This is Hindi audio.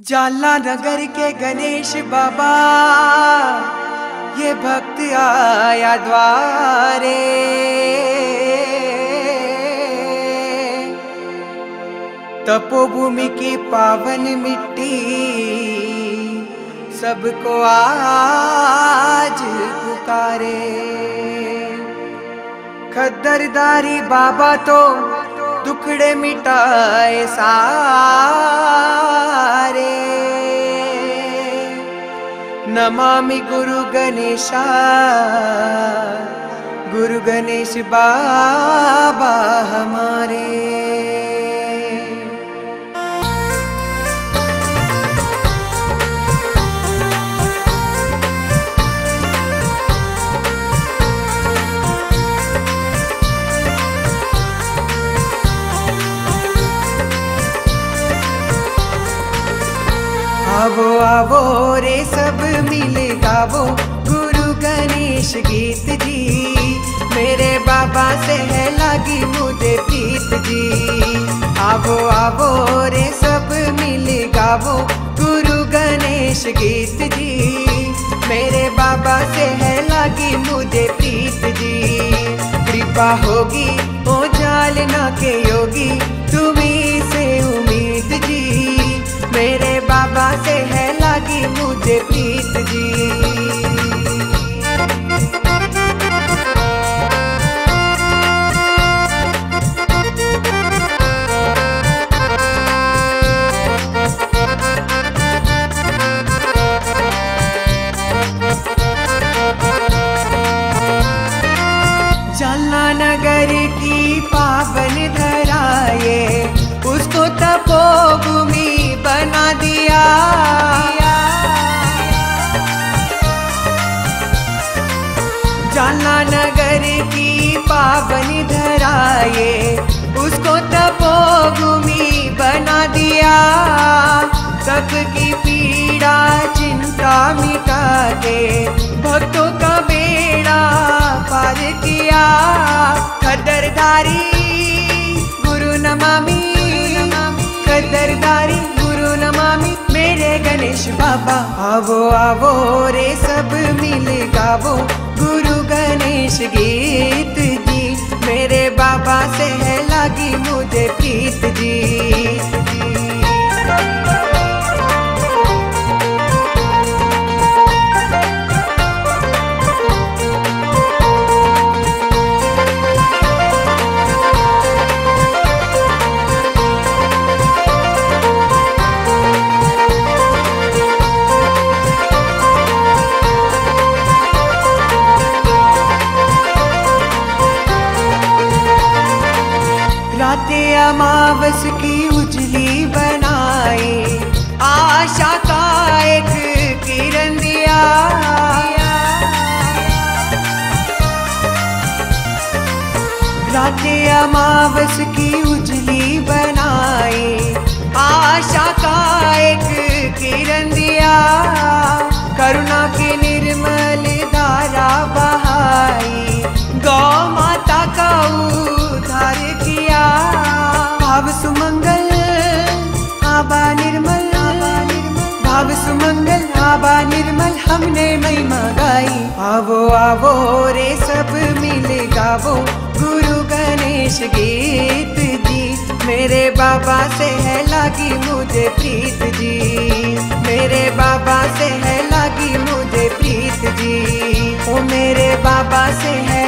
जाला नगर के गणेश बाबा, ये भक्त आया द्वारे। तपोभूमि की पावन मिट्टी सबको आज पुकारे। खद्दरदारी बाबा तो दुखड़े मिटाए सारे। नमामि गुरु गणेशा गुरु गणेश बाबा आवो आवो, रे सब मिले गावो। गुरु गणेश गीत जी, मेरे बाबा से है लगी मुझे प्रीत जी। आवो आवो, रे सब मिले गावो। गुरु गणेश गीत जी, मेरे बाबा से है लगी मुझे प्रीत जी। कृपा होगी, ओ जालना के योगी लगी जलना नगर की पावन धराए, उसको तपोभूमि बना दिया। सबकी पीड़ा चिंता मिटा दे भक्तों का बेड़ा पार किया। खदरदारी गणेश बाबा। आवो आवो रे, सब मिल गावो। गुरु गणेश गीत जी, मेरे बाबा से है लागी मुझे प्रीत। राते अमावस की उजली बनाए आशा का एक किरण भाव सुमंगल आबा निर्मल हमने महिमा गाई आवो आवो रे सब मिल गावो। गुरु गणेश गीत जी, मेरे बाबा से है लागी मुझे प्रीत जी। मेरे बाबा से है लागी मुझे प्रीत जी। ओ मेरे बाबा से है